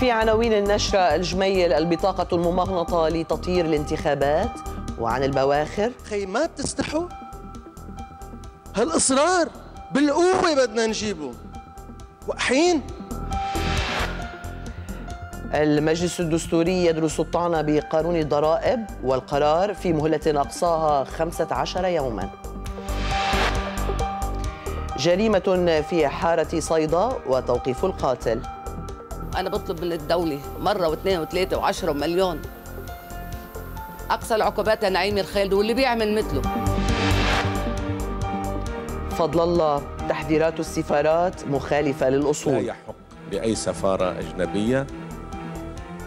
في عناوين النشرة الجميل البطاقة الممغنطة لتطير الانتخابات وعن البواخر. خي ما بتستحوا؟ هالإصرار بالقوة بدنا نجيبه. وحين؟ المجلس الدستوري يدرس الطعن بقانون الضرائب والقرار في مهلة أقصاها 15 يوما. جريمة في حارة صيدا وتوقيف القاتل. أنا بطلب من الدولة مرة واثنين وثلاثة وعشرة مليون. أقصى العقوبات لنعيم الخالد واللي بيعمل مثله. فضل الله تحذيرات السفارات مخالفة لا للأصول يحق لأي سفارة أجنبية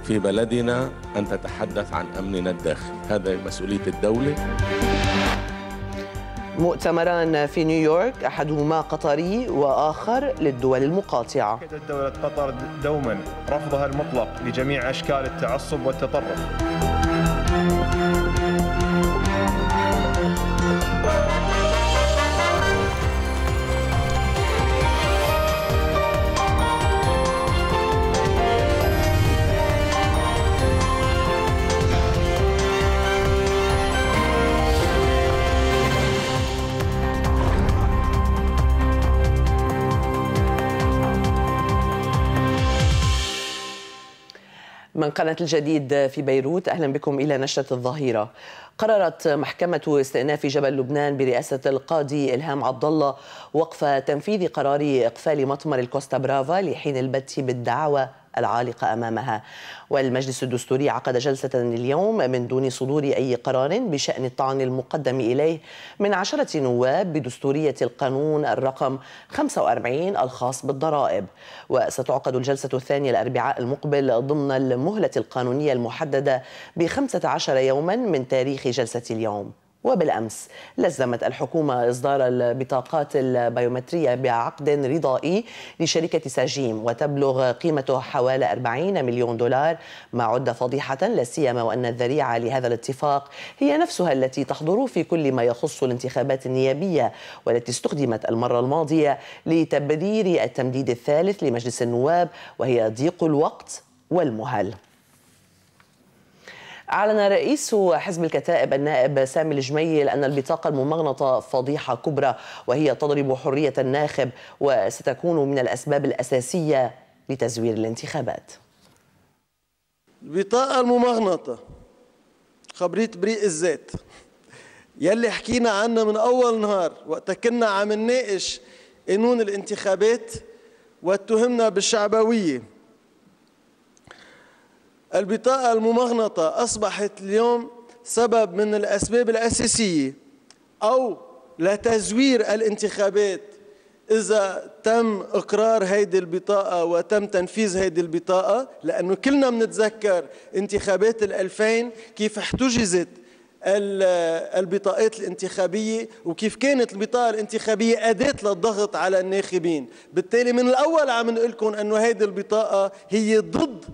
في بلدنا أن تتحدث عن أمننا الداخلي. هذا مسؤولية الدولة. مؤتمران في نيويورك أحدهما قطري وآخر للدول المقاطعة. أكدت دولة قطر دوما رفضها المطلق لجميع أشكال التعصب والتطرف. من قناة الجديد في بيروت. أهلا بكم إلى نشرة الظهيرة. قررت محكمة استئناف جبل لبنان برئاسة القاضي إلهام عبد الله وقف تنفيذ قرار إقفال مطمر الكوستا برافا لحين البت بالدعوى العالقة أمامها. والمجلس الدستوري عقد جلسة اليوم من دون صدور أي قرار بشأن الطعن المقدم إليه من عشرة نواب بدستورية القانون الرقم 45 الخاص بالضرائب. وستعقد الجلسة الثانية الأربعاء المقبل ضمن المهلة القانونية المحددة ب 15 يوما من تاريخ جلسة اليوم. وبالأمس لزمت الحكومة إصدار البطاقات البيومترية بعقد رضائي لشركة ساجيم وتبلغ قيمته حوالي 40 مليون دولار. ما عد فضيحة لا سيما وأن الذريعة لهذا الاتفاق هي نفسها التي تحضر في كل ما يخص الانتخابات النيابية والتي استخدمت المرة الماضية لتبرير التمديد الثالث لمجلس النواب وهي ضيق الوقت والمهل. أعلن رئيس حزب الكتائب النائب سامي الجميل أن البطاقة الممغنطة فضيحة كبرى وهي تضرب حرية الناخب وستكون من الأسباب الأساسية لتزوير الانتخابات. البطاقة الممغنطة خبرية بريء الذات. يلي حكينا عنها من أول نهار وقت كنا عم نناقش قانون الانتخابات واتهمنا بالشعبوية. البطاقة الممغنطة أصبحت اليوم سبب من الأسباب الأساسية أو لتزوير الانتخابات. إذا تم إقرار هيدي البطاقة وتم تنفيذ هيدي البطاقة لأنه كلنا بنتذكر انتخابات الألفين كيف احتجزت البطاقات الانتخابية وكيف كانت البطاقة الانتخابية أداة للضغط على الناخبين. بالتالي من الأول عم نقول لكم أنه هيدي البطاقة هي ضد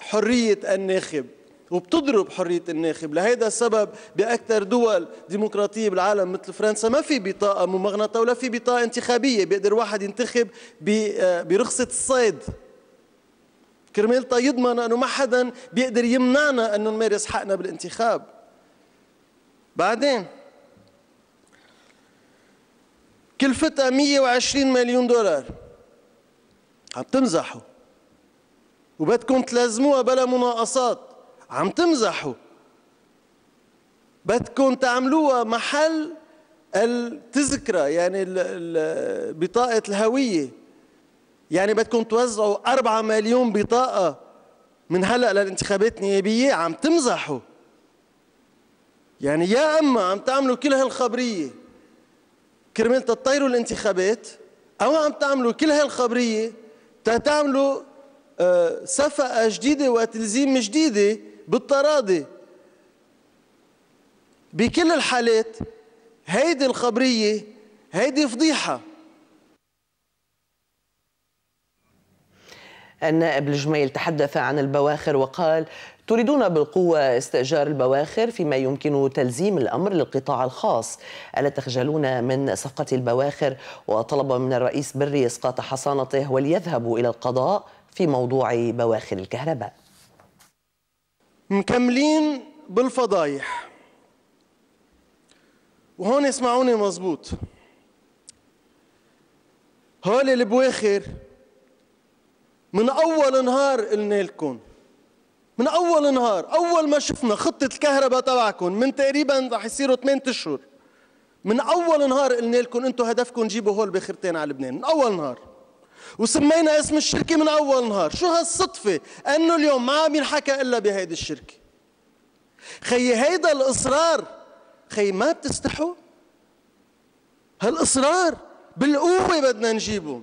حرية الناخب وبتضرب حرية الناخب. لهذا السبب بأكثر دول ديمقراطية بالعالم مثل فرنسا ما في بطاقة ممغنطة ولا في بطاقة انتخابية. بيقدر واحد ينتخب برخصة الصيد. كرمال يضمن أنه ما حدا بيقدر يمنعنا أنه نمارس حقنا بالانتخاب. بعدين كلفتها 120 مليون دولار. عم تمزحوا. وبدكم تلازموها بلا مناقصات. عم تمزحوا. بدكم تعملوها محل التذكرة يعني بطاقة الهوية. يعني بدكم توزعوا أربعة مليون بطاقة من هلأ للانتخابات النيابية عم تمزحوا. يعني يا أما عم تعملوا كل هالخبرية كرمال تطيروا الانتخابات أو عم تعملوا كل هالخبرية تتعملوا صفقة جديدة وتلزيم جديدة بالتراضي. بكل الحالات هيدي الخبرية هيدي فضيحة. النائب الجميل تحدث عن البواخر وقال تريدون بالقوة استئجار البواخر فيما يمكن تلزيم الأمر للقطاع الخاص. ألا تخجلون من صفقة البواخر وطلب من الرئيس بري إسقاط حصانته وليذهبوا إلى القضاء؟ في موضوع بواخر الكهرباء. مكملين بالفضايح. وهون اسمعوني مزبوط. هول البواخر من أول نهار قلنا لكم. من أول نهار أول ما شفنا خطة الكهرباء تبعكم من تقريبا رح يصيروا 8 أشهر. من أول نهار قلنا لكم أنتم هدفكم جيبوا هول بخرتين على لبنان. من أول نهار. وسمينا اسم الشركة من أول نهار. شو هالصدفة؟ أنه اليوم ما عم ينحكى إلا بهيدي الشركة. خيي هيدا الإصرار خي ما بتستحوا؟ هالإصرار بالقوة بدنا نجيبه.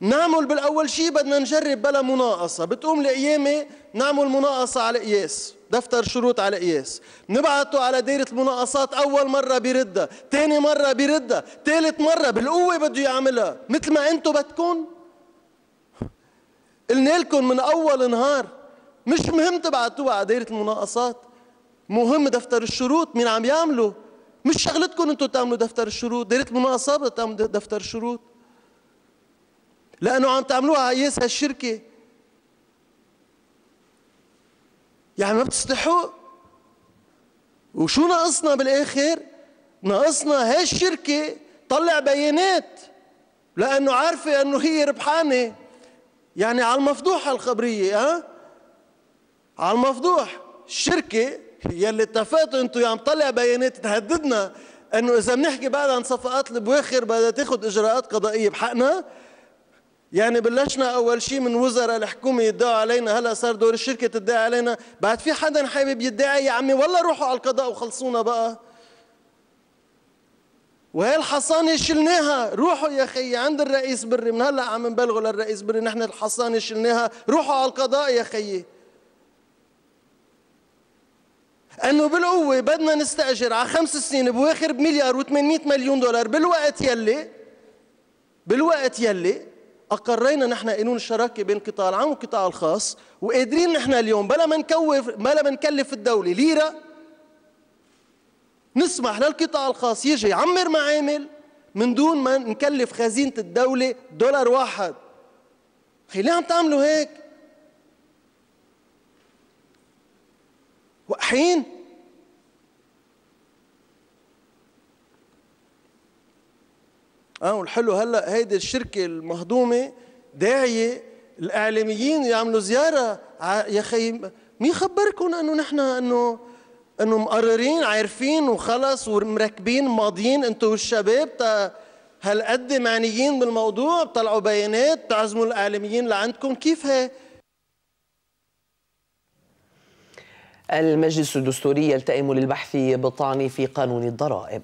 نعمل بالأول شيء بدنا نجرب بلا مناقصة. بتقوم لقيامه نعمل مناقصة على قياس دفتر شروط على قياس نبعته على دايرة المناقصات أول مرة بيردها تاني مرة بيردها ثالث مرة بالقوة بده يعملها. مثل ما أنتم بدكم. قلنا لكم من أول نهار. مش مهم تبعتوها على دايرة المناقصات. مهم دفتر الشروط مين عم يعمله مش شغلتكم أنتم تعملوا دفتر الشروط. دايرة المناقصات بدها تعمل دفتر الشروط. لأنه عم تعملوها قياس هالشركة. يعني ما بتستحوا وشو ناقصنا بالآخر؟ ناقصنا هاي الشركة طلع بيانات. لأنه عارفة إنه هي ربحانة. يعني على المفضوح الخبريه ها؟ على المفضوح. الشركة يلي اتفقتوا أنتم عم تطلع بيانات تهددنا إنه إذا بنحكي بعد عن صفقات البواخر بدها تاخذ إجراءات قضائية بحقنا يعني بلشنا أول شيء من وزراء الحكومة يدعوا علينا هلا صار دور الشركة تدعي علينا. بعد في حدا حابب يدعي يا عمي؟ والله روحوا على القضاء وخلصونا بقى. وهي الحصانة شلناها. روحوا يا خيي عند الرئيس بري. من هلا عم نبلغوا للرئيس بري نحن الحصانة شلناها. روحوا على القضاء يا خيي. إنه بالقوة بدنا نستأجر على خمس سنين بواخر بمليار و800 مليون دولار بالوقت يلي بالوقت يلي أقرينا نحن قانون الشراكه بين القطاع العام والقطاع الخاص وقادرين نحن اليوم بلا ما نكوف بلا ما نكلف الدولة. ليرة؟ نسمح للقطاع الخاص يجي يعمر معامل من دون ما نكلف خزينة الدولة دولار واحد. خي ليه عم تعملوا هيك؟ وقحين آه والحلو هلا هيدي الشركة المهضومة داعية الإعلاميين يعملوا زيارة يا خي مين خبركم إنه نحن إنه إنه مقررين عارفين وخلص ومركبين ماضيين أنتم والشباب تا هالقد معنيين بالموضوع بطلعوا بيانات تعزموا الإعلاميين لعندكم. كيف هي؟ المجلس الدستوري يلتئم للبحث بالطعن في قانون الضرائب.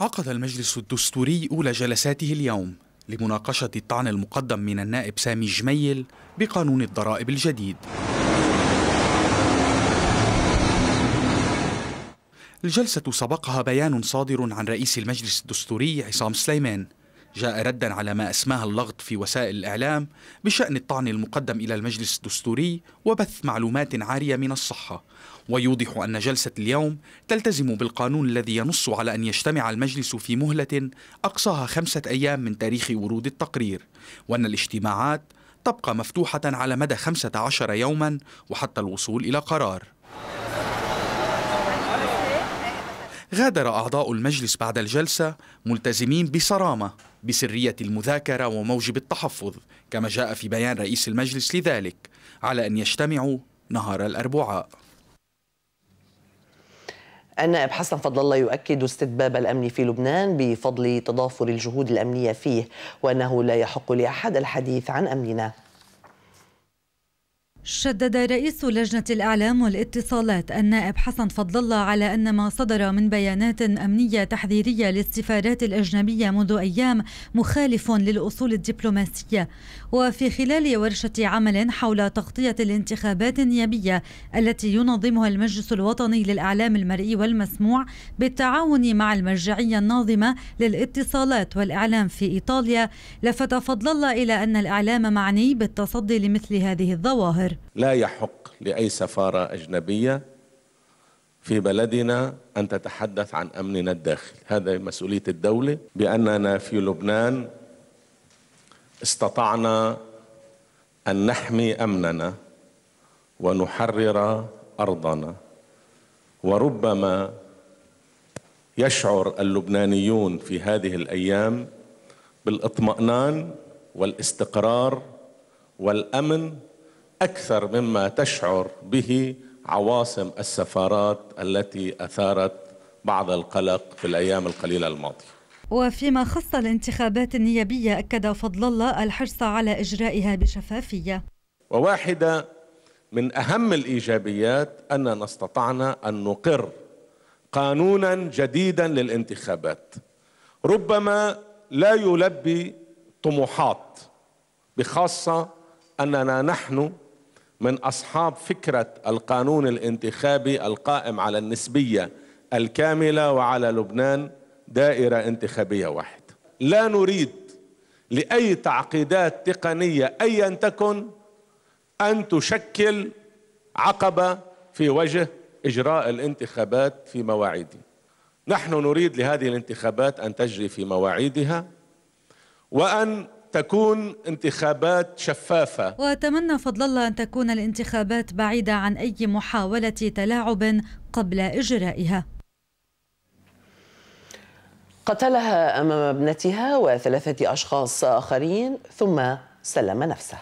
عقد المجلس الدستوري أولى جلساته اليوم لمناقشة الطعن المقدم من النائب سامي جميل بقانون الضرائب الجديد. الجلسة سبقها بيان صادر عن رئيس المجلس الدستوري عصام سليمان. جاء ردا على ما أسماه اللغط في وسائل الإعلام بشأن الطعن المقدم إلى المجلس الدستوري وبث معلومات عارية من الصحة. ويوضح أن جلسة اليوم تلتزم بالقانون الذي ينص على أن يجتمع المجلس في مهلة أقصاها خمسة أيام من تاريخ ورود التقرير وأن الاجتماعات تبقى مفتوحة على مدى خمسة عشر يوما وحتى الوصول إلى قرار. غادر أعضاء المجلس بعد الجلسة ملتزمين بصرامة بسرية المذاكرة وموجب التحفظ كما جاء في بيان رئيس المجلس لذلك على أن يجتمعوا نهار الأربعاء. النائب حسن فضل الله يؤكد استتباب الأمن في لبنان بفضل تضافر الجهود الأمنية فيه وأنه لا يحق لأحد الحديث عن أمننا. شدد رئيس لجنة الإعلام والاتصالات النائب حسن فضل الله على أن ما صدر من بيانات أمنية تحذيرية للسفارات الأجنبية منذ أيام مخالف للأصول الدبلوماسية. وفي خلال ورشة عمل حول تغطية الانتخابات النيابية التي ينظمها المجلس الوطني للإعلام المرئي والمسموع بالتعاون مع المرجعية الناظمة للاتصالات والإعلام في إيطاليا لفت فضل الله إلى أن الإعلام معني بالتصدي لمثل هذه الظواهر. لا يحق لأي سفارة أجنبية في بلدنا أن تتحدث عن أمننا الداخلي. هذا مسؤولية الدولة بأننا في لبنان استطعنا أن نحمي أمننا ونحرر أرضنا. وربما يشعر اللبنانيون في هذه الأيام بالإطمئنان والاستقرار والأمن أكثر مما تشعر به عواصم السفارات التي أثارت بعض القلق في الأيام القليلة الماضية. وفيما خص الانتخابات النيابية أكد فضل الله الحرص على إجرائها بشفافية. وواحدة من أهم الإيجابيات أننا استطعنا أن نقر قانونا جديدا للانتخابات. ربما لا يلبي طموحات بخاصة أننا نحن من أصحاب فكرة القانون الانتخابي القائم على النسبية الكاملة وعلى لبنان دائرة انتخابية واحدة. لا نريد لأي تعقيدات تقنية أيا تكن أن تشكل عقبة في وجه إجراء الانتخابات في مواعيدها. نحن نريد لهذه الانتخابات أن تجري في مواعيدها وأن تكون انتخابات شفافة. وتمنى فضل الله أن تكون الانتخابات بعيدة عن أي محاولة تلاعب قبل إجرائها. قتلها أمام ابنتها وثلاثة أشخاص آخرين ثم سلم نفسه.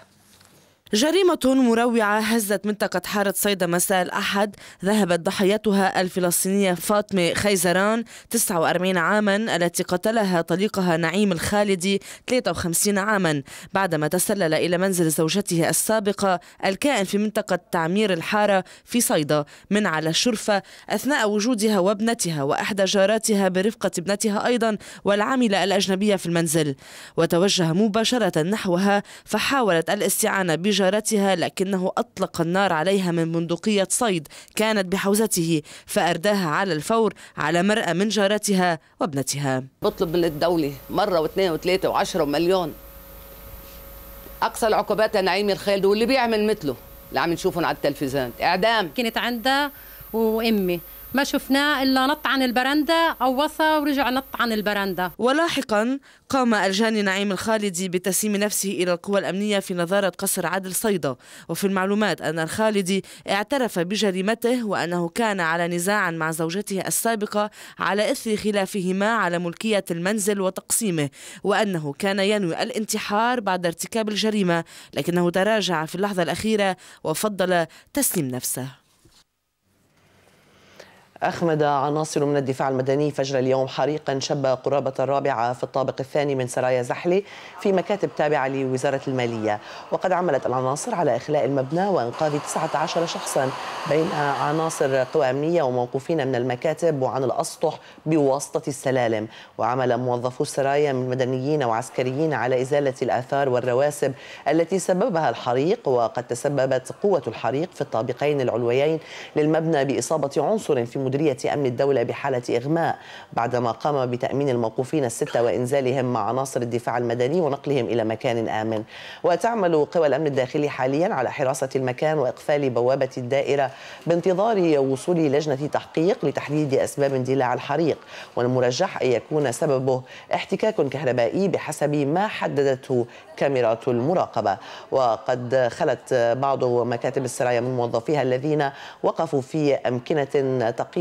جريمة مروعة هزت منطقة حارة صيدا مساء الأحد. ذهبت ضحيتها الفلسطينية فاطمة خيزران 49 عاما التي قتلها طليقها نعيم الخالدي 53 عاما. بعدما تسلل إلى منزل زوجته السابقة الكائن في منطقة تعمير الحارة في صيدا. من على الشرفة أثناء وجودها وابنتها وإحدى جاراتها برفقة ابنتها أيضا والعاملة الأجنبية في المنزل. وتوجه مباشرة نحوها فحاولت الاستعانة بجارتها جارتها لكنه أطلق النار عليها من بندقية صيد كانت بحوزته فأرداها على الفور على مرأة من جارتها وابنتها. بطلب من الدولة مرة واثنين وثلاثة وعشرة مليون أقصى العقوبات لنعيم الخالد واللي بيعمل مثله. اللي عم نشوفهم على التلفزيون. إعدام. كنت عندها وأمي. ما شفناه إلا نط عن البرندة وصى ورجع نط عن البرندة. ولاحقا قام الجاني نعيم الخالدي بتسليم نفسه إلى القوى الأمنية في نظارة قصر عدل صيدا. وفي المعلومات أن الخالدي اعترف بجريمته وأنه كان على نزاع مع زوجته السابقة على إثر خلافهما على ملكية المنزل وتقسيمه وأنه كان ينوي الانتحار بعد ارتكاب الجريمة لكنه تراجع في اللحظة الأخيرة وفضل تسليم نفسه. أخمد عناصر من الدفاع المدني فجر اليوم حريقا شب قرابة الرابعة في الطابق الثاني من سرايا زحلي في مكاتب تابعة لوزارة المالية. وقد عملت العناصر على إخلاء المبنى وإنقاذ 19 شخصا بين عناصر قوى أمنية وموقوفين من المكاتب وعن الأسطح بواسطة السلالم. وعمل موظفو السرايا من مدنيين وعسكريين على إزالة الآثار والرواسب التي سببها الحريق وقد تسببت قوة الحريق في الطابقين العلويين للمبنى بإصابة عنصر في مديرية أمن الدولة بحالة إغماء بعدما قام بتأمين الموقوفين الستة وإنزالهم مع عناصر الدفاع المدني ونقلهم إلى مكان آمن. وتعمل قوى الأمن الداخلي حاليا على حراسة المكان وإقفال بوابة الدائرة بانتظار وصول لجنة تحقيق لتحديد أسباب اندلاع الحريق. والمرجح أن يكون سببه احتكاك كهربائي بحسب ما حددته كاميرات المراقبة. وقد خلت بعض مكاتب السرايا من موظفيها الذين وقفوا في أمكنة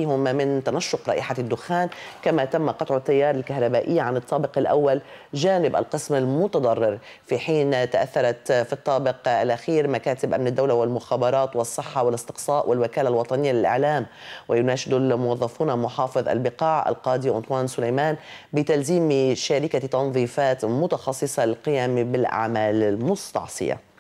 تقيهم من تنشق رائحة الدخان كما تم قطع التيار الكهربائي عن الطابق الأول جانب القسم المتضرر. في حين تأثرت في الطابق الأخير مكاتب أمن الدولة والمخابرات والصحة والاستقصاء والوكالة الوطنية للإعلام. ويناشد الموظفون محافظ البقاع القاضي أنطوان سليمان بتلزيم شركة تنظيفات متخصصة للقيام بالأعمال المستعصية.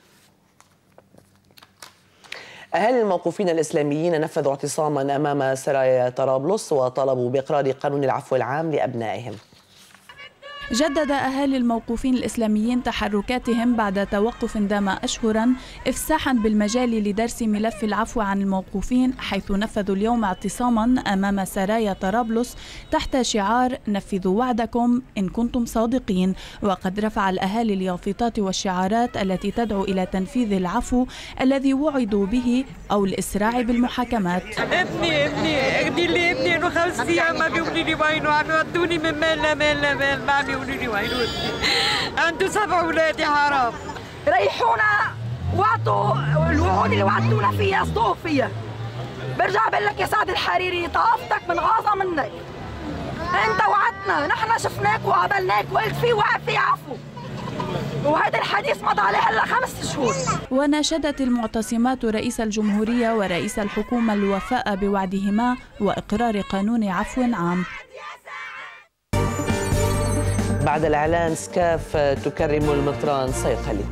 أهل الموقوفين الإسلاميين نفذوا اعتصاما أمام سرايا طرابلس وطالبوا بإقرار قانون العفو العام لأبنائهم؟ جدد أهالي الموقوفين الإسلاميين تحركاتهم بعد توقف دام أشهرا إفساحا بالمجال لدرس ملف العفو عن الموقوفين حيث نفذوا اليوم اعتصاما أمام سرايا طرابلس تحت شعار نفذوا وعدكم إن كنتم صادقين وقد رفع الأهالي اليافطات والشعارات التي تدعو إلى تنفيذ العفو الذي وعدوا به أو الإسراع بالمحاكمات. ابني ابني ابني اللي ابني إنه خمس أيام ما بيقولي لي وينه؟ عم يودوني من مال لمال لمال يقولوا لي عنده سبع أولاد يا حرام. ريحونا وعدتوا الوعود اللي وعدتونا فيها صدقوا فيها. برجع بقول لك يا سعد الحريري طائفتك غاظة منك. أنت وعدتنا نحن شفناك وقابلناك وقلت في وعد في عفو. وهذا الحديث مضى عليه هلا خمس شهور. وناشدت المعتصمات رئيس الجمهورية ورئيس الحكومة الوفاء بوعدهما وإقرار قانون عفو عام. بعد الإعلان سكاف تكرم المطران صيقلي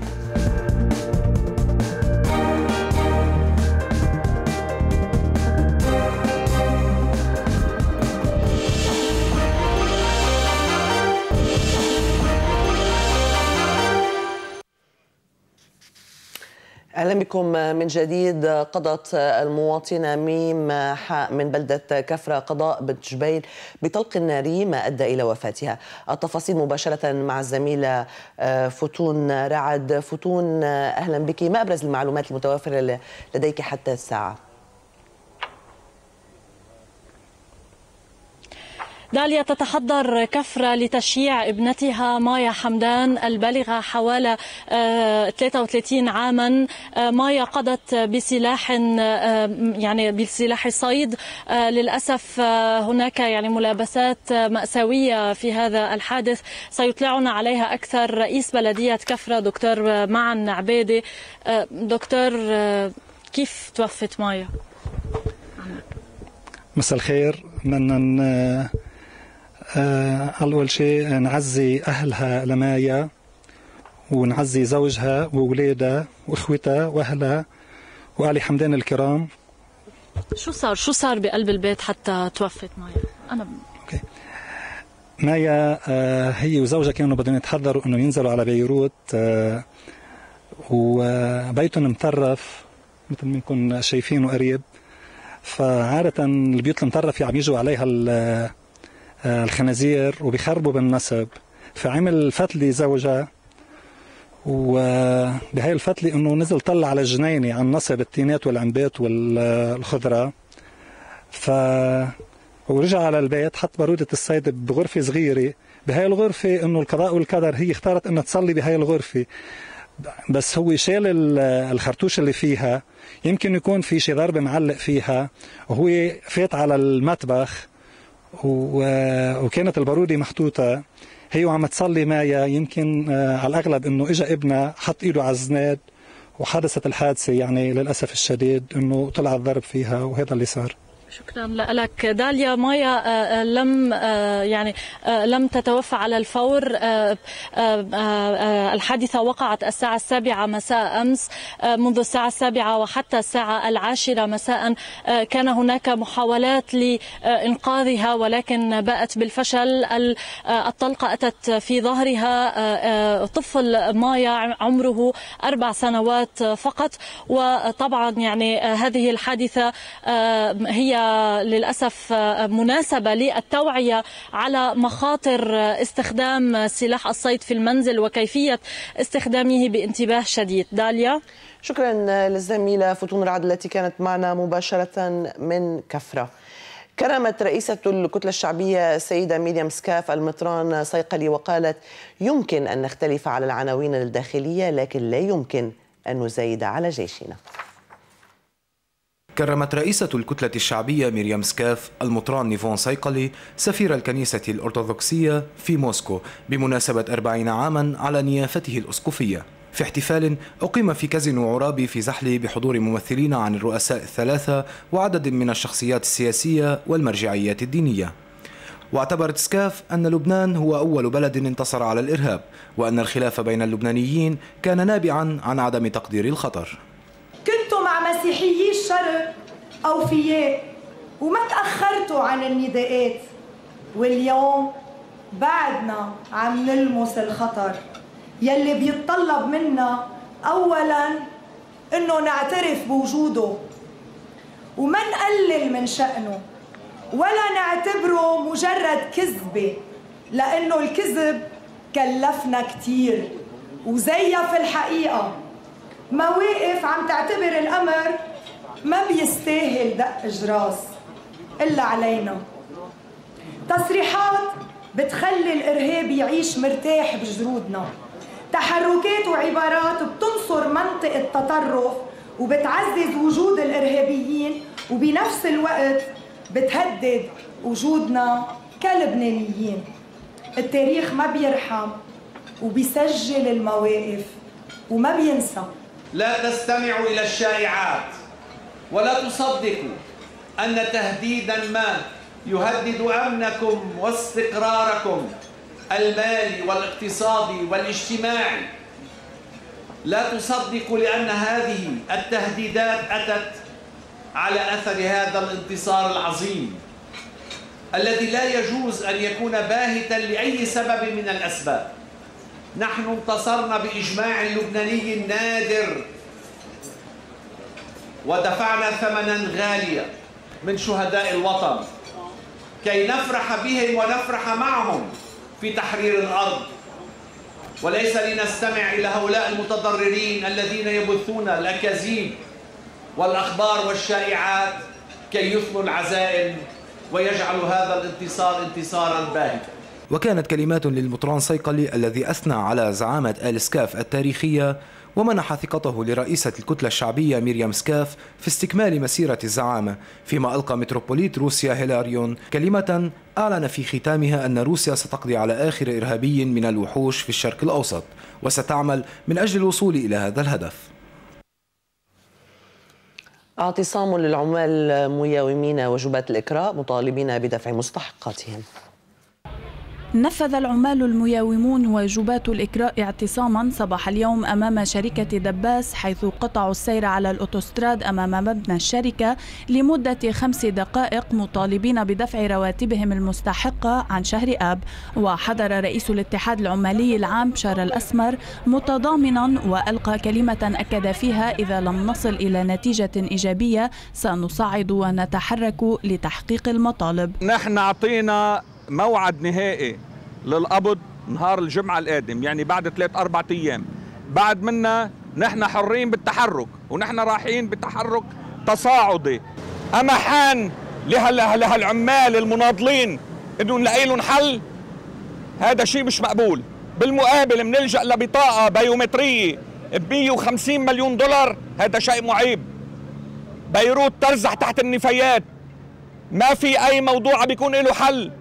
أهلا بكم من جديد. قضت المواطنة ميم حاء من بلدة كفرة قضاء بنت جبيل بطلق ناري ما أدى إلى وفاتها. التفاصيل مباشرة مع الزميله فتون رعد. فتون أهلا بك. ما أبرز المعلومات المتوفرة لديك حتى الساعة؟ داليا تتحضر كفرة لتشييع ابنتها مايا حمدان البالغة حوالي 33 عاما. مايا قضت بسلاح يعني بسلاح صيد. للأسف هناك يعني ملابسات مأساوية في هذا الحادث. سيطلعنا عليها أكثر رئيس بلدية كفرة دكتور معن عبيدي. دكتور كيف توفت مايا؟ مساء الخير. بدنا أول شيء نعزي أهلها لمايا ونعزي زوجها وأولادها وإخوتها وأهلها وآل حمدان الكرام. شو صار؟ شو صار بقلب البيت حتى توفت مايا؟ أنا أوكي. مايا هي وزوجها كانوا بدهم يتحضروا إنه ينزلوا على بيروت وبيتهم مطرف مثل ما نكون شايفينه قريب. فعادة البيوت المطرفة عم يجوا عليها الخنازير وبيخربوا بالنسب. فعمل فتلي زوجها وبهاي الفتلة إنه نزل طلع على الجنينة على النصب التينات والعنبات والخضرة. ف ورجع على البيت حط بارودة الصيد بغرفة صغيرة. بهاي الغرفة إنه القضاء والقدر هي اختارت إنها تصلي بهاي الغرفة. بس هو شال الخرطوش اللي فيها. يمكن يكون في شي ضربة معلق فيها وهو فات على المطبخ. وكانت البارودة محطوطة. هي وعم تصلي مايا يمكن على الأغلب إنه إجا ابنها حط إيده على الزناد وحدثت الحادثة يعني للأسف الشديد إنه طلع الضرب فيها وهذا اللي صار. شكرا. لك داليا مايا لم يعني لم تتوفى على الفور الحادثة وقعت الساعة السابعة مساء أمس منذ الساعة السابعة وحتى الساعة العاشرة مساء كان هناك محاولات لإنقاذها ولكن باءت بالفشل. الطلقة أتت في ظهرها طفل مايا عمره أربع سنوات فقط. وطبعا يعني هذه الحادثة هي للأسف مناسبة للتوعية على مخاطر استخدام سلاح الصيد في المنزل وكيفية استخدامه بانتباه شديد. داليا؟ شكرا للزميلة فتون رعد التي كانت معنا مباشرة من كفرة. كرمت رئيسة الكتلة الشعبية السيدة ميريام سكاف المطران صيقلي وقالت يمكن أن نختلف على العناوين الداخلية لكن لا يمكن أن نزايد على جيشنا. كرمت رئيسة الكتلة الشعبية ميريام سكاف المطران نيفون صيقلي سفير الكنيسة الأرثوذكسية في موسكو بمناسبة أربعين عاما على نيابته الأسقفية. في احتفال أقيم في كازينو عرابي في زحلة بحضور ممثلين عن الرؤساء الثلاثة وعدد من الشخصيات السياسية والمرجعيات الدينية. واعتبرت سكاف أن لبنان هو أول بلد انتصر على الإرهاب وأن الخلاف بين اللبنانيين كان نابعا عن عدم تقدير الخطر. مسيحيي الشرق أوفياء وما تأخرتوا عن النداءات. واليوم بعدنا عم نلمس الخطر. يلي بيتطلب منا أولا إنه نعترف بوجوده. وما نقلل من شأنه ولا نعتبره مجرد كذبة لأنه الكذب كلفنا كتير وزيف الحقيقة. مواقف عم تعتبر الأمر ما بيستاهل دق جراس إلا علينا. تصريحات بتخلي الإرهاب يعيش مرتاح بجرودنا. تحركات وعبارات بتنصر من منطقة تطرف وبتعزز وجود الإرهابيين وبنفس الوقت بتهدد وجودنا كلبنانيين. التاريخ ما بيرحم وبيسجل المواقف وما بينسى. لا تستمعوا إلى الشائعات ولا تصدقوا أن تهديدا ما يهدد أمنكم واستقراركم المالي والاقتصادي والاجتماعي. لا تصدقوا لأن هذه التهديدات أتت على أثر هذا الانتصار العظيم الذي لا يجوز أن يكون باهتا لأي سبب من الأسباب. نحن انتصرنا بإجماع لبناني نادر ودفعنا ثمنا غاليا من شهداء الوطن. كي نفرح بهم ونفرح معهم في تحرير الأرض. وليس لنستمع إلى هؤلاء المتضررين الذين يبثون الأكاذيب والأخبار والشائعات كي يثنوا العزائم ويجعلوا هذا الانتصار انتصارا باهتا وكانت كلمات للمطران صيقلي الذي أثنى على زعامة آل سكاف التاريخية ومنح ثقته لرئيسة الكتلة الشعبية ميريام سكاف في استكمال مسيرة الزعامة فيما ألقى متروبوليت روسيا هيلاريون كلمة أعلن في ختامها أن روسيا ستقضي على آخر إرهابي من الوحوش في الشرق الأوسط وستعمل من أجل الوصول إلى هذا الهدف. اعتصام للعمال مياومين وجباة الإكراء مطالبين بدفع مستحقاتهم. نفذ العمال المياومون وجباة الإكراء اعتصاما صباح اليوم أمام شركة دباس حيث قطعوا السير على الأوتوستراد أمام مبنى الشركة لمدة خمس دقائق مطالبين بدفع رواتبهم المستحقة عن شهر آب. وحضر رئيس الاتحاد العمالي العام بشار الأسمر متضامنا وألقى كلمة أكد فيها إذا لم نصل إلى نتيجة إيجابية سنصعد ونتحرك لتحقيق المطالب. نحن أعطينا موعد نهائي للقبض نهار الجمعة القادم يعني بعد ثلاث أربعة أيام. بعد منا نحن حرين بالتحرك ونحن رايحين بتحرك تصاعدي. أما حان لهالعمال المناضلين إنه نلاقي لهم حل؟ هذا شيء مش مقبول. بالمقابل بنلجأ لبطاقة بيومترية ب 150 مليون دولار هذا شيء معيب. بيروت ترزح تحت النفايات. ما في أي موضوع بيكون له حل.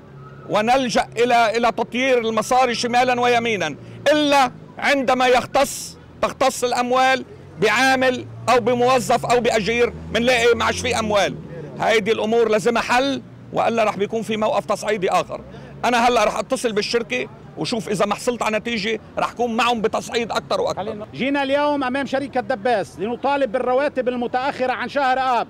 ونلجأ إلى إلى تطيير المصاري شمالا ويمينا إلا عندما يختص تختص الأموال بعامل أو بموظف أو بأجير بنلاقي ما عادش في أموال. هيدي الأمور لازمها حل وألا رح بيكون في موقف تصعيدي آخر. أنا هلأ رح أتصل بالشركة وشوف إذا ما حصلت على نتيجة رح كون معهم بتصعيد أكثر وأكثر جينا اليوم أمام شركة دباس لنطالب بالرواتب المتأخرة عن شهر آب.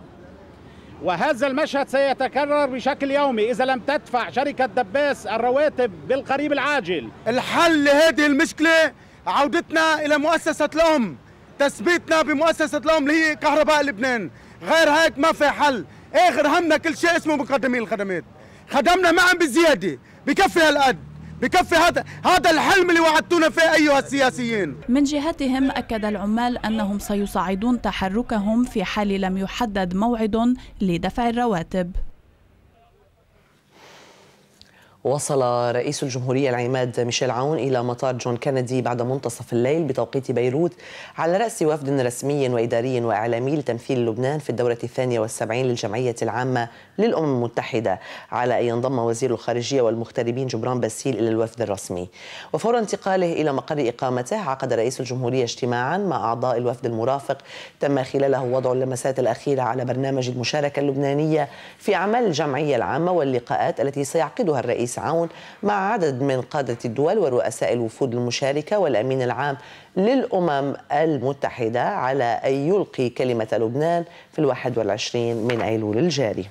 وهذا المشهد سيتكرر بشكل يومي. إذا لم تدفع شركة دباس الرواتب بالقريب العاجل. الحل لهذه المشكلة عودتنا إلى مؤسسة الأم تثبيتنا بمؤسسة الأم اللي هي كهرباء لبنان. غير هيك ما في حل. آخر همنا كل شيء اسمه مقدمين الخدمات. خدمنا معا بزيادة بكفي هالقد. بكفي هذا هذا الحلم اللي وعدتونا فيه أيها السياسيين. من جهتهم أكد العمال أنهم سيصعدون تحركهم في حال لم يحدد موعد لدفع الرواتب. وصل رئيس الجمهورية العماد ميشيل عون إلى مطار جون كينيدي بعد منتصف الليل بتوقيت بيروت على رأس وفد رسمي وإداري وإعلامي لتمثيل لبنان في الدورة الثانية والسبعين للجمعية العامة للأمم المتحدة على أن ينضم وزير الخارجية والمغتربين جبران باسيل إلى الوفد الرسمي. وفور انتقاله إلى مقر إقامته عقد رئيس الجمهورية اجتماعا مع أعضاء الوفد المرافق تم خلاله وضع اللمسات الأخيرة على برنامج المشاركة اللبنانية في أعمال الجمعية العامة واللقاءات التي سيعقدها الرئيس الرئيس عون مع عدد من قادة الدول ورؤساء الوفود المشاركة والأمين العام للأمم المتحدة على أن يلقي كلمة لبنان في الواحد والعشرين من أيلول الجاري.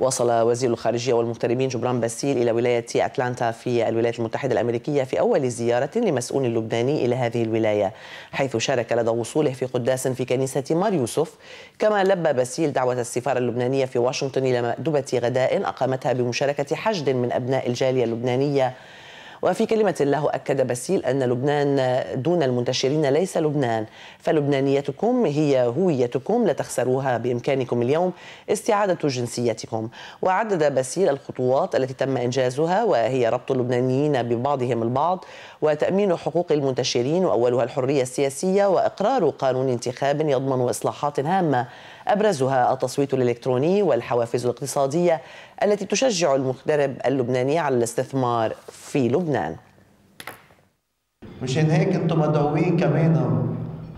وصل وزير الخارجية والمغتربين جبران باسيل إلى ولاية أتلانتا في الولايات المتحدة الأمريكية في أول زيارة لمسؤول لبناني إلى هذه الولاية حيث شارك لدى وصوله في قداس في كنيسة مار يوسف كما لبى باسيل دعوة السفارة اللبنانية في واشنطن إلى مأدبة غداء أقامتها بمشاركة حشد من أبناء الجالية اللبنانية وفي كلمة له أكد باسيل أن لبنان دون المنتشرين ليس لبنان. فلبنانيتكم هي هويتكم لا تخسروها بإمكانكم اليوم استعادة جنسيتكم. وعدد باسيل الخطوات التي تم إنجازها وهي ربط اللبنانيين ببعضهم البعض وتأمين حقوق المنتشرين وأولها الحرية السياسية وإقرار قانون انتخاب يضمن إصلاحات هامة أبرزها التصويت الإلكتروني والحوافز الاقتصادية التي تشجع المغترب اللبناني على الاستثمار في لبنان. مشان هيك أنتم مدعوين كمان.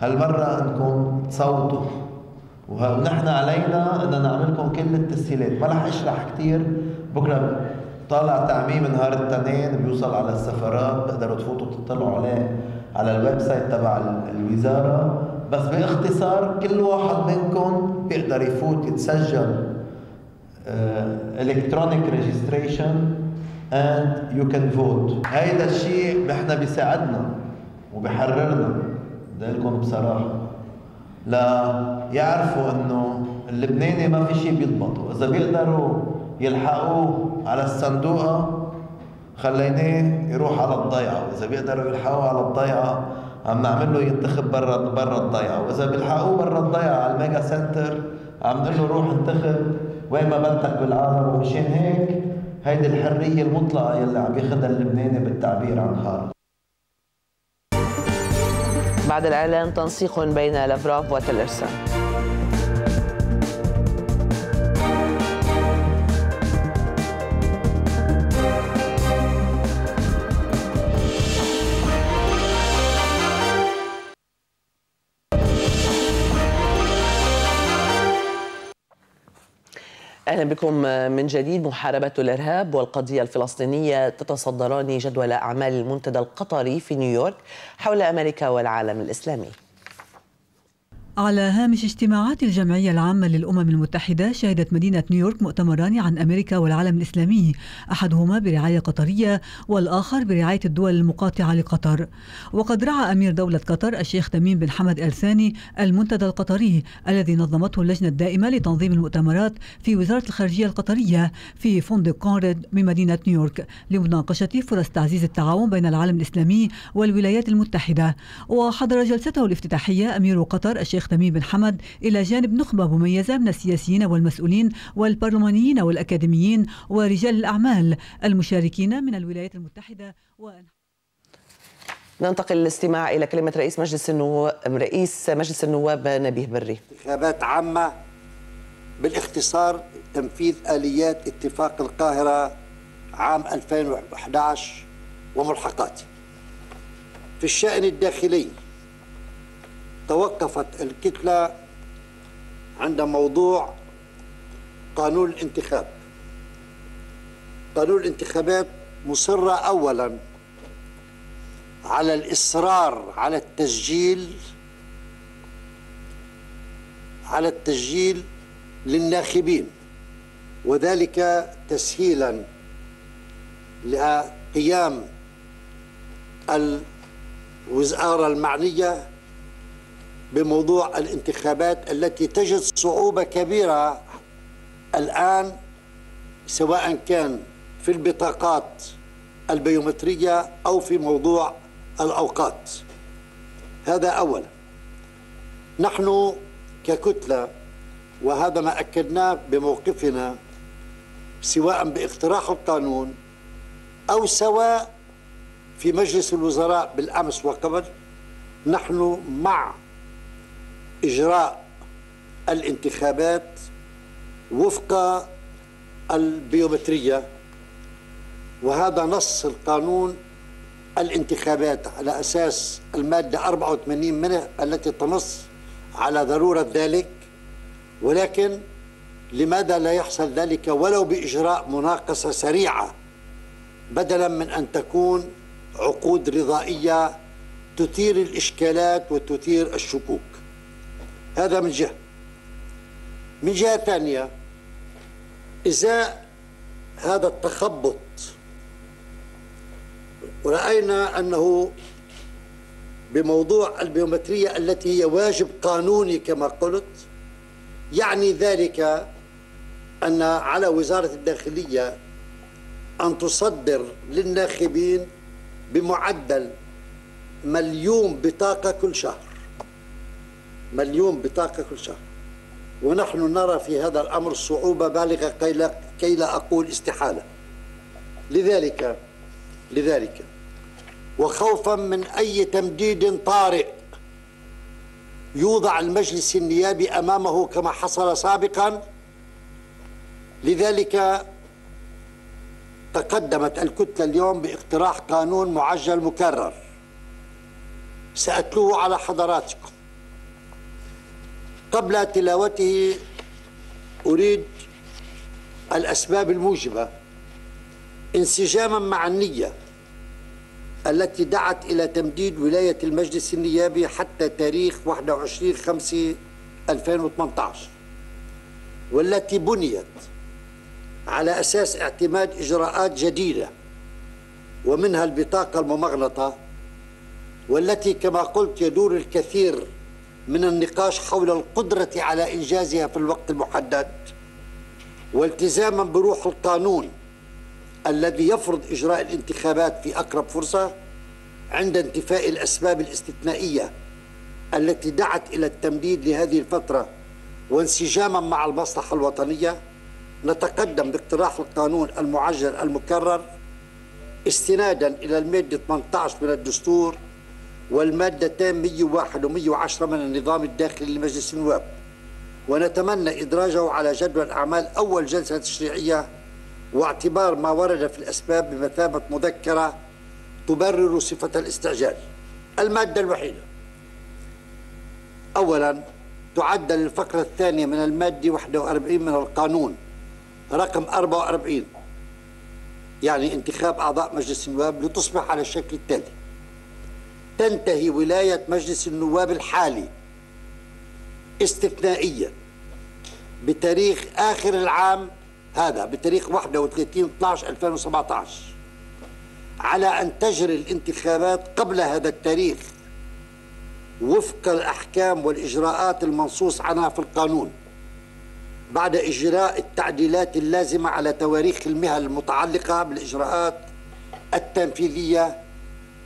هالمرة انكم تصوتوا ونحن علينا أن نعمل لكم كل التسهيلات. ما رح أشرح كثير بكرة طالع تعميم نهار الاثنين بيوصل على السفارات بتقدروا تفوتوا تطلعوا عليه على ال website تبع الوزارة. بس باختصار كل واحد منكم بيقدر يفوت يتسجل electronic registration and you can vote هيدا الشيء نحن بيساعدنا وبحررنا بدي لكم بصراحة. لا يعرفوا إنه اللبناني ما في شيء بيضبطه. إذا بيقدروا يلحقوه على الصندوقه خليناه يروح على الضيعة. واذا بيقدروا يلحقوه على الضيعة عم نعمل له ينتخب برا برا الضيعه وإذا بيلحقوه برا الضيعه على ال mega center عم نقول له روح انتخب. وين ما بدك بالعالم ومشان هيك هيدي الحرية المطلقة يلي عم ياخذها اللبناني بالتعبير عن حاله بعد الإعلان تنسيق بين لافروف وتيلرسون. أهلا بكم من جديد محاربة الإرهاب والقضية الفلسطينية تتصدران جدول أعمال المنتدى القطري في نيويورك حول أمريكا والعالم الإسلامي. على هامش اجتماعات الجمعية العامة للأمم المتحدة شهدت مدينة نيويورك مؤتمران عن أمريكا والعالم الإسلامي أحدهما برعاية قطرية والآخر برعاية الدول المقاطعة لقطر. وقد رعى أمير دولة قطر الشيخ تميم بن حمد آل ثاني المنتدى القطري الذي نظمته اللجنة الدائمة لتنظيم المؤتمرات في وزارة الخارجية القطرية في فندق كونراد بمدينة نيويورك لمناقشة فرص تعزيز التعاون بين العالم الإسلامي والولايات المتحدة. وحضر جلسته الافتتاحية أمير قطر الشيخ الشيخ تميم بن حمد إلى جانب نخبة مميزة من السياسيين والمسؤولين والبرلمانيين والأكاديميين ورجال الأعمال المشاركين من الولايات المتحدة و... ننتقل للاستماع إلى كلمة رئيس مجلس النواب رئيس مجلس النواب نبيه بري. انتخابات عامة بالاختصار تنفيذ آليات اتفاق القاهرة عام 2011 وملحقاته في الشأن الداخلي توقفت الكتلة عند موضوع قانون الانتخاب. قانون الانتخابات مصرة أولا على الإصرار على التسجيل على التسجيل للناخبين وذلك تسهيلا لقيام الوزارة المعنية بموضوع الانتخابات التي تجد صعوبة كبيرة الآن سواء كان في البطاقات البيومترية أو في موضوع الأوقات. هذا أولا. نحن ككتلة وهذا ما أكدناه بموقفنا سواء باقتراح القانون أو سواء في مجلس الوزراء بالأمس وقبل نحن مع إجراء الانتخابات وفق البيومترية وهذا نص القانون الانتخابات على أساس المادة 84 منه التي تنص على ضرورة ذلك. ولكن لماذا لا يحصل ذلك ولو بإجراء مناقصة سريعة بدلا من أن تكون عقود رضائية تثير الإشكالات وتثير الشكوك؟ هذا من جهة. من جهة ثانية إزاء هذا التخبط ورأينا أنه بموضوع البيومترية التي هي واجب قانوني كما قلت يعني ذلك أن على وزارة الداخلية أن تصدر للناخبين بمعدل مليون بطاقة كل شهر. مليون بطاقة كل شهر. ونحن نرى في هذا الأمر صعوبة بالغة كي لا, كي لا أقول استحالة. لذلك لذلك وخوفا من أي تمديد طارئ يوضع المجلس النيابي أمامه كما حصل سابقا. لذلك تقدمت الكتلة اليوم باقتراح قانون معجل مكرر. سأتلوه على حضراتكم. قبل تلاوته أريد الأسباب الموجبة. انسجاما مع النية التي دعت إلى تمديد ولاية المجلس النيابي حتى تاريخ 21 5 2018 والتي بنيت على أساس اعتماد إجراءات جديدة ومنها البطاقة الممغنطة والتي كما قلت يدور الكثير من النقاش حول القدرة على إنجازها في الوقت المحدد والتزاما بروح القانون الذي يفرض إجراء الانتخابات في أقرب فرصة عند انتفاء الأسباب الاستثنائية التي دعت إلى التمديد لهذه الفترة وانسجاما مع المصلحة الوطنية. نتقدم باقتراح القانون المعجل المكرر استنادا إلى المادة 18 من الدستور والمادتان 101 و 110 من النظام الداخلي لمجلس النواب. ونتمنى إدراجه على جدول أعمال أول جلسة تشريعية واعتبار ما ورد في الأسباب بمثابة مذكرة تبرر صفة الاستعجال. المادة الوحيدة. أولا تعدل الفقرة الثانية من المادة 41 من القانون رقم 44 يعني انتخاب أعضاء مجلس النواب لتصبح على الشكل التالي. تنتهي ولاية مجلس النواب الحالي استثنائيا بتاريخ آخر العام هذا بتاريخ 31 12 2017 على أن تجري الانتخابات قبل هذا التاريخ وفق الأحكام والإجراءات المنصوص عنها في القانون بعد إجراء التعديلات اللازمة على تواريخ المهن المتعلقة بالإجراءات التنفيذية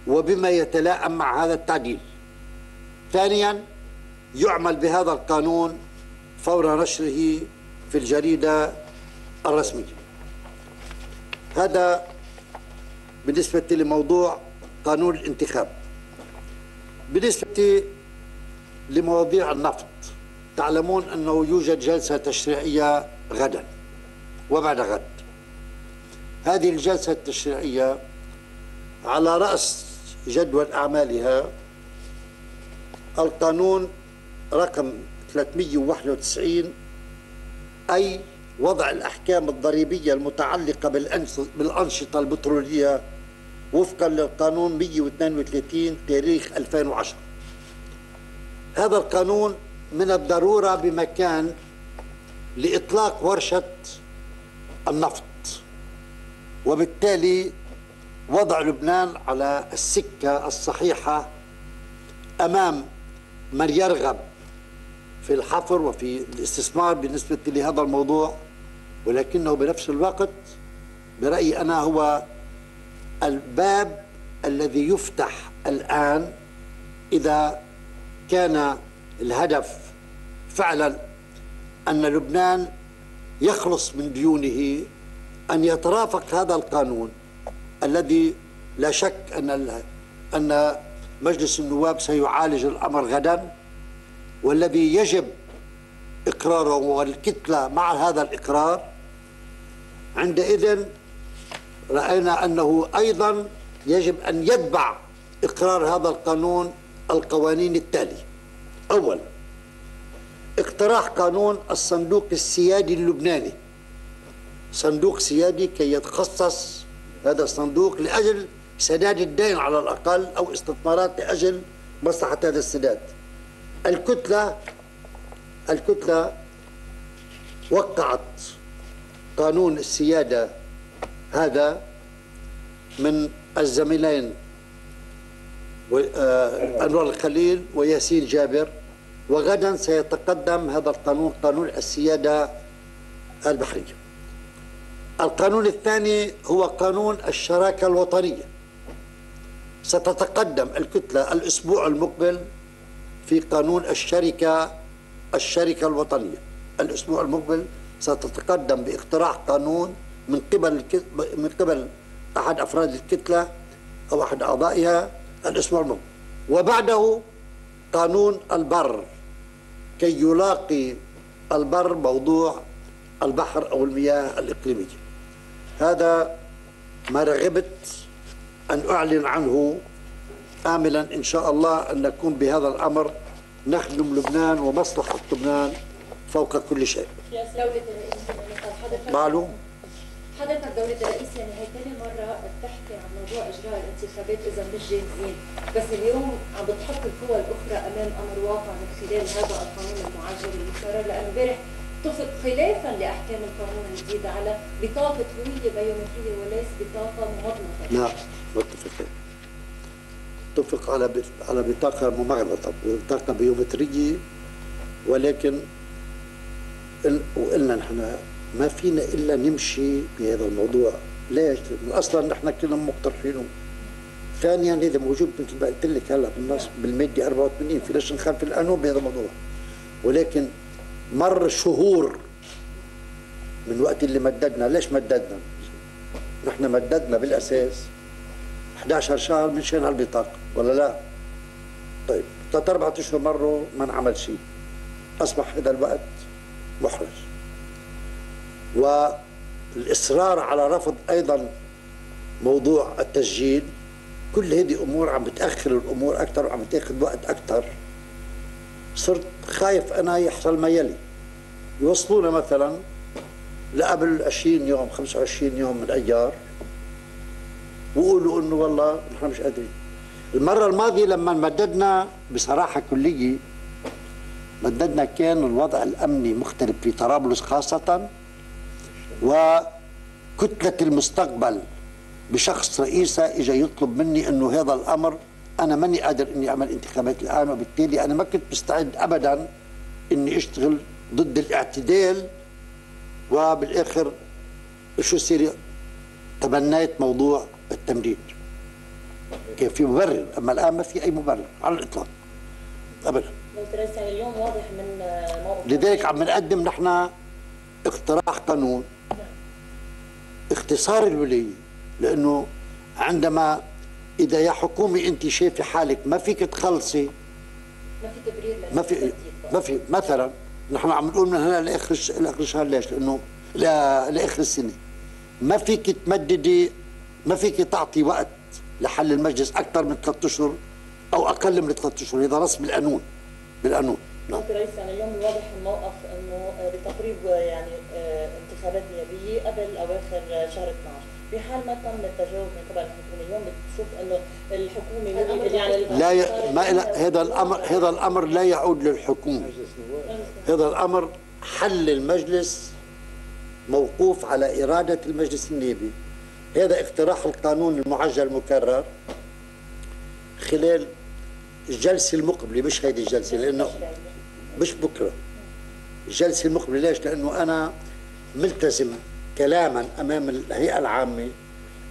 وبما يتلائم مع هذا التعديل. ثانيا يعمل بهذا القانون فور نشره في الجريدة الرسمية. هذا بالنسبة لموضوع قانون الانتخاب. بالنسبة لمواضيع النفط تعلمون أنه يوجد جلسة تشريعية غدا وبعد غد. هذه الجلسة التشريعية على رأس جدول أعمالها. القانون رقم 391 أي وضع الأحكام الضريبية المتعلقة بالأنشطة البترولية وفقا للقانون 132 تاريخ 2010 هذا القانون من الضرورة بمكان لإطلاق ورشة النفط وبالتالي وضع لبنان على السكة الصحيحة أمام من يرغب في الحفر وفي الاستثمار بالنسبة لهذا الموضوع ولكنه بنفس الوقت برأيي أنا هو الباب الذي يفتح الآن إذا كان الهدف فعلا أن لبنان يخلص من ديونه أن يترافق هذا القانون. الذي لا شك أن أن مجلس النواب سيعالج الأمر غدا والذي يجب إقراره والكتلة مع هذا الإقرار عندئذ رأينا أنه أيضا يجب أن يتبع إقرار هذا القانون القوانين التالية أولا اقتراح قانون الصندوق السيادي اللبناني. صندوق سيادي كي يتخصص هذا الصندوق لأجل سداد الدين على الأقل أو استثمارات لأجل مصلحة هذا السداد. الكتلة الكتلة وقعت قانون السيادة هذا من الزميلين آه، أنور الخليل وياسين جابر. وغدا سيتقدم هذا القانون قانون السيادة البحرية. القانون الثاني هو قانون الشراكة الوطنية. ستتقدم الكتلة الأسبوع المقبل في قانون الشركة الشركة الوطنية. الأسبوع المقبل ستتقدم باقتراح قانون من قبل من قبل أحد أفراد الكتلة أو أحد أعضائها الأسبوع المقبل. وبعده قانون البر. كي يلاقي البر موضوع البحر أو المياه الإقليمية. هذا ما رغبت أن أعلن عنه آملا إن شاء الله أن نكون بهذا الأمر نخدم لبنان ومصلحة لبنان فوق كل شيء. معلوم؟ حضرتك دولة الرئيس يعني هي ثاني مرة بتحكي عن موضوع إجراء الانتخابات إذا مش جاهزين، بس اليوم عم بتحط القوى الأخرى أمام أمر واقع من خلال هذا القانون المعجل المقرر لأنه امبارح اتفق خلافا لأحكام القانون الجديد على بطاقة هوية بيومترية وليس بطاقة ممغنطة. لا متفقين. اتفق على على بطاقة ممغنطة، بطاقة بيومترية ولكن وقلنا نحن ما فينا إلا نمشي بهذا الموضوع ليش؟ أصلا نحن كلنا مقترحينه ثانيا هذا موجود مثل ما قلت لك هلا بالنص بالمادة 84 في ليش نخالف القانون بهذا الموضوع ولكن مر شهور من وقت اللي مددنا ليش مددنا؟ نحن مددنا بالأساس 11 شهر من شان هالبطاقة ولا لا؟ طيب ثلاث أربع أشهر مروا ما انعمل شيء أصبح هذا الوقت محرج والإصرار على رفض أيضا موضوع التسجيل كل هذه أمور عم بتأخر الأمور أكثر وعم بتأخذ وقت أكثر صرت خايف أنا يحصل ما يلي. يوصلونا مثلا لقبل 20 يوم 25 يوم من أيار ويقولوا إنه والله نحن مش قادرين. المرة الماضية لما مددنا بصراحة كلية مددنا كان الوضع الأمني مختلف في طرابلس خاصة وكتلة المستقبل بشخص رئيسها اجى يطلب مني إنه هذا الأمر أنا ماني قادر إني أعمل انتخابات الان وبالتالي أنا ما كنت مستعد ابدا إني أشتغل ضد الاعتدال. وبالآخر شو يصير؟ تبنيت موضوع التمديد كان في مبرر أما الآن ما في أي مبرر على الإطلاق. ابدا. اليوم واضح من موقف. لذلك عم نقدم نحن اقتراح قانون. اختصار الولايه لأنه عندما إذا يا حكومه أنت شايفة حالك ما فيك تخلصي. ما في تبرير ما في ما في مثلا نحن عم نقول من هنا لآخر لآخر الشهر ليش؟ لأنه لآخر السنة. ما فيك تمددي ما فيك تعطي وقت لحل المجلس أكثر من ثلاث أشهر أو أقل من ثلاث أشهر. هذا نص بالقانون بالقانون. نعم. رئيس يعني اليوم واضح الموقف إنه بتقريب يعني آه، انتخابات نيابية قبل أواخر شهر 12 بحال ما تم التجاوب من قبل الحكومة اليوم بتشوف إنه الحكومة يعني لا ي... ما هذا الامر هذا الأمر لا يعود للحكومة. هذا الأمر حل المجلس موقوف على إرادة المجلس النيابي. هذا اقتراح القانون المعجل المكرر خلال الجلسة المقبلة مش هيدي الجلسة لأنه مش بكرة. الجلسة المقبلة ليش؟ لأنه أنا ملتزم. كلاما أمام الهيئة العامة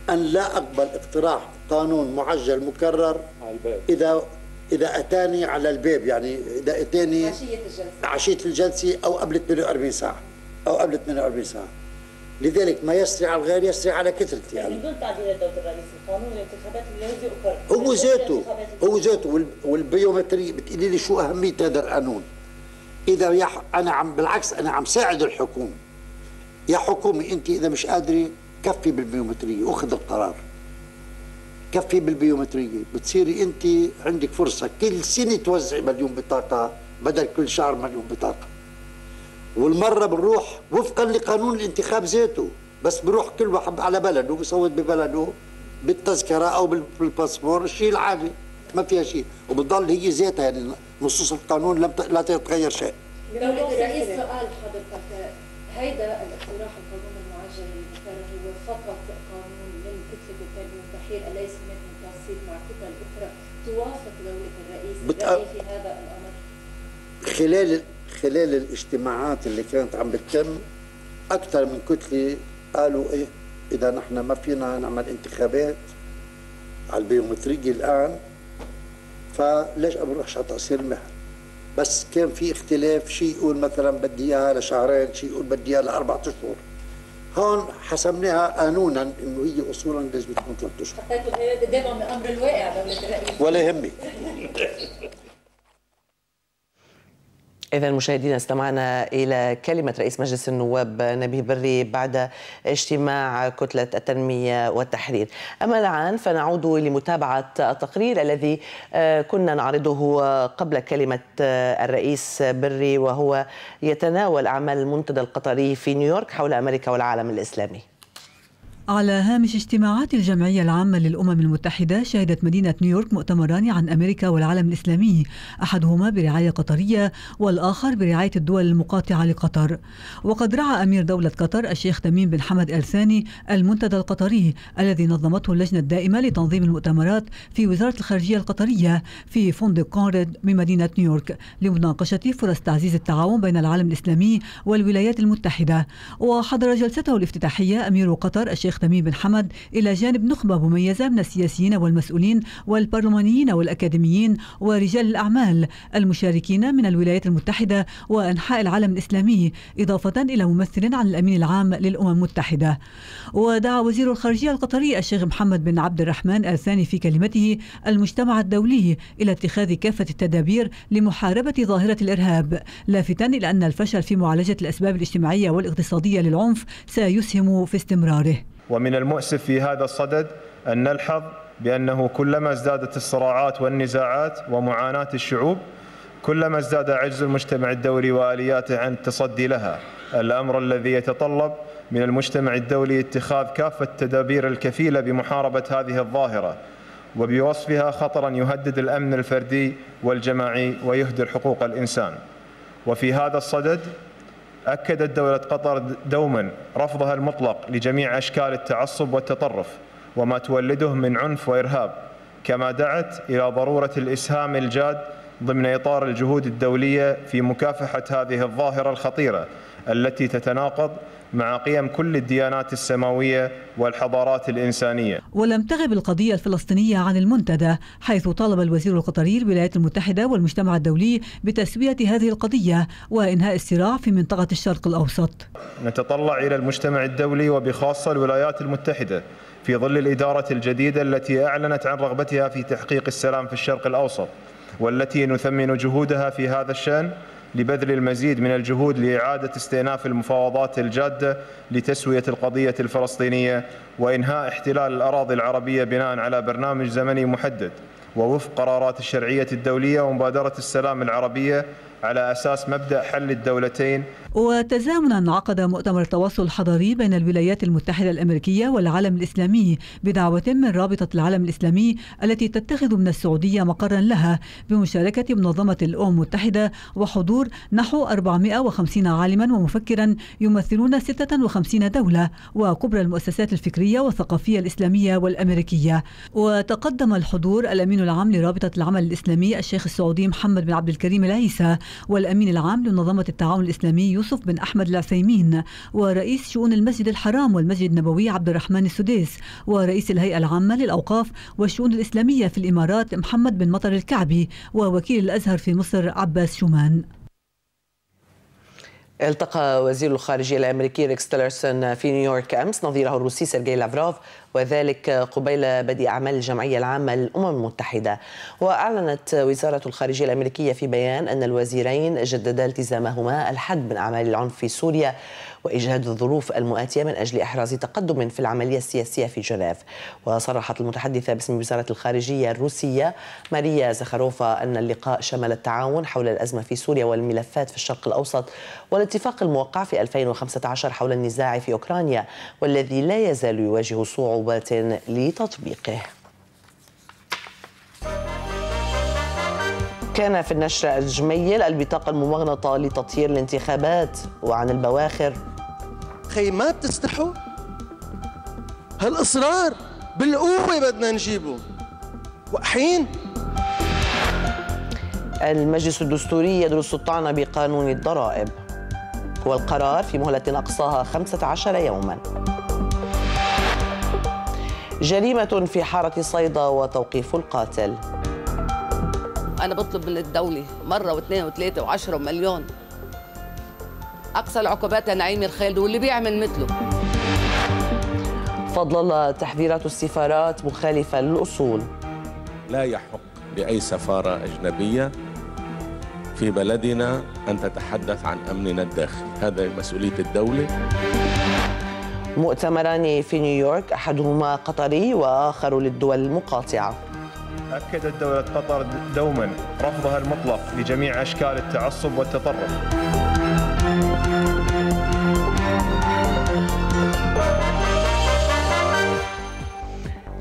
أن لا أقبل اقتراح قانون معجل مكرر اذا إذا أتاني على الباب يعني إذا أتاني عشية الجلسة. عشية الجلسة أو قبل 48 ساعة أو قبل 48 ساعة. لذلك ما يسري على الغير يسري على كتلتي يعني. بدون تعديل دوله الرئيس القانون الانتخابات اللي اقر هو ذاته هو ذاته والبيومتري بتقولي لي شو أهمية هذا القانون؟ إذا يا أنا عم بالعكس أنا عم ساعد الحكومة. يا حكومه أنت إذا مش قادرة كفي بالبيومترية أخذ القرار. كفي بالبيومترية. بتصيري أنت عندك فرصة كل سنة توزعي مليون بطاقة بدل كل شهر مليون بطاقة. والمرة بنروح وفقا لقانون الانتخاب ذاته. بس بروح كل واحد على بلده بيصوت ببلده بالتذكرة أو بالباسبور الشيء العادي ما فيها شيء. وبتضل هي ذاتها يعني نصوص القانون لم لا تتغير شيء. الرئيس سؤال حضرتك. هيدا الاقتراح القانون المعجل المقرر هو فقط قانون من كتلة التنمية والتحرير أليس هناك تنسيق مع كتل أخرى توافق دولة الرئيس بتأ... في هذا الأمر؟ خلال خلال الاجتماعات اللي كانت عم بتتم أكثر من كتلة قالوا إيه إذا نحن ما فينا نعمل انتخابات على البيومترية الآن فليش ما بنروحش على تقصير المهر بس كان في اختلاف شيء يقول مثلا بدي إياها لشهرين شيء يقول بدي إياها لأربع أشهر. هون حسبناها قانونا إنه هي اصولا لازم تكون ثلاث أشهر. حطيتوا هي قدام أمر الواقع دوله الرئيس ولا يهمك إذا مشاهدينا استمعنا إلى كلمة رئيس مجلس النواب نبيه بري بعد اجتماع كتلة التنمية والتحرير. أما الآن فنعود لمتابعة التقرير الذي آه، كنا نعرضه قبل كلمة آه، الرئيس بري وهو يتناول أعمال المنتدى القطري في نيويورك حول أمريكا والعالم الإسلامي. على هامش اجتماعات الجمعية العامة للأمم المتحدة شهدت مدينة نيويورك مؤتمران عن أمريكا والعالم الإسلامي أحدهما برعاية قطرية والآخر برعاية الدول المقاطعة لقطر. وقد رعى أمير دولة قطر الشيخ تميم بن حمد آل ثاني المنتدى القطري الذي نظمته اللجنة الدائمة لتنظيم المؤتمرات في وزارة الخارجية القطرية في فندق كونراد بمدينة نيويورك لمناقشة فرص تعزيز التعاون بين العالم الإسلامي والولايات المتحدة. وحضر جلسته الافتتاحية أمير قطر الشيخ الشيخ تميم بن حمد إلى جانب نخبة مميزة من السياسيين والمسؤولين والبرلمانيين والأكاديميين ورجال الأعمال المشاركين من الولايات المتحدة وأنحاء العالم الإسلامي إضافة إلى ممثل عن الأمين العام للأمم المتحدة. ودعا وزير الخارجية القطري الشيخ محمد بن عبد الرحمن الثاني في كلمته المجتمع الدولي إلى اتخاذ كافة التدابير لمحاربة ظاهرة الإرهاب لافتا إلى أن الفشل في معالجة الأسباب الاجتماعية والاقتصادية للعنف سيسهم في استمراره. ومن المؤسف في هذا الصدد أن نلحظ بأنه كلما ازدادت الصراعات والنزاعات ومعاناة الشعوب كلما ازداد عجز المجتمع الدولي وآلياته عن التصدي لها. الأمر الذي يتطلب من المجتمع الدولي اتخاذ كافة التدابير الكفيلة بمحاربة هذه الظاهرة وبوصفها خطرا يهدد الأمن الفردي والجماعي ويهدر حقوق الإنسان. وفي هذا الصدد أكدت دولة قطر دوما رفضها المطلق لجميع أشكال التعصب والتطرف وما تولده من عنف وإرهاب كما دعت إلى ضرورة الإسهام الجاد ضمن إطار الجهود الدولية في مكافحة هذه الظاهرة الخطيرة التي تتناقض مع قيم كل الديانات السماوية والحضارات الإنسانية. ولم تغب القضية الفلسطينية عن المنتدى حيث طالب الوزير القطري الولايات المتحدة والمجتمع الدولي بتسوية هذه القضية وإنهاء الصراع في منطقة الشرق الأوسط. نتطلع إلى المجتمع الدولي وبخاصة الولايات المتحدة في ظل الإدارة الجديدة التي أعلنت عن رغبتها في تحقيق السلام في الشرق الأوسط والتي نثمن جهودها في هذا الشأن لبذل المزيد من الجهود لإعادة استئناف المفاوضات الجادة لتسوية القضية الفلسطينية وإنهاء احتلال الأراضي العربية بناء على برنامج زمني محدد ووفق قرارات الشرعية الدولية ومبادرة السلام العربية على أساس مبدأ حل الدولتين. وتزامنا عقد مؤتمر التواصل الحضاري بين الولايات المتحدة الأمريكية والعالم الإسلامي بدعوة من رابطة العالم الإسلامي التي تتخذ من السعودية مقرا لها بمشاركة منظمة الأمم المتحدة وحضور نحو 450 عالما ومفكرا يمثلون 56 دولة وكبرى المؤسسات الفكرية والثقافية الإسلامية والأمريكية. وتقدم الحضور الأمين العام لرابطة العمل الإسلامي الشيخ السعودي محمد بن عبد الكريم العيسى والأمين العام لمنظمة التعاون الإسلامي يوسف بن أحمد العثيمين ورئيس شؤون المسجد الحرام والمسجد النبوي عبد الرحمن السديس ورئيس الهيئة العامة للأوقاف والشؤون الإسلامية في الإمارات محمد بن مطر الكعبي ووكيل الأزهر في مصر عباس شومان. التقى وزير الخارجية الأمريكي ريكس تيلرسون في نيويورك أمس نظيره الروسي سيرجي لافروف وذلك قبيل بدء أعمال الجمعية العامة للأمم المتحدة. وأعلنت وزارة الخارجية الأمريكية في بيان أن الوزيرين جددا التزامهما الحد من أعمال العنف في سوريا وإيجاد الظروف المؤاتية من أجل إحراز تقدم في العملية السياسية في جنيف. وصرحت المتحدثة باسم وزارة الخارجية الروسية ماريا زخاروفا أن اللقاء شمل التعاون حول الأزمة في سوريا والملفات في الشرق الأوسط والاتفاق الموقع في 2015 حول النزاع في أوكرانيا والذي لا يزال يواجه صعوبات لتطبيقه. كان في النشر الجميل البطاقة الممغنطة لتطهير الانتخابات وعن البواخر. خي ما بتستحوا هالإصرار بالقوة بدنا نجيبه. وحين؟ المجلس الدستوري يدرس الطعن بقانون الضرائب والقرار في مهلة أقصاها 15 يوماً. جريمة في حارة صيدا وتوقيف القاتل. أنا بطلب من الدولة مرة واثنين وثلاثة وعشرة ومليون أقصى العقوبات نعيم الخالد واللي بيعمل مثله. فضل الله تحذيرات السفارات مخالفة للأصول. لا يحق لأي سفارة أجنبية في بلدنا أن تتحدث عن أمننا الداخلي. هذا مسؤولية الدولة. مؤتمران في نيويورك أحدهما قطري وآخر للدول المقاطعة. أكدت دولة قطر دوما رفضها المطلق لجميع أشكال التعصب والتطرف.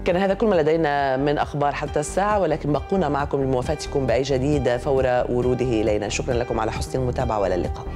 كان هذا كل ما لدينا من أخبار حتى الساعة ولكن بقونا معكم لموافاتكم بأي جديد فور وروده إلينا. شكرا لكم على حسن المتابعة وإلى اللقاء.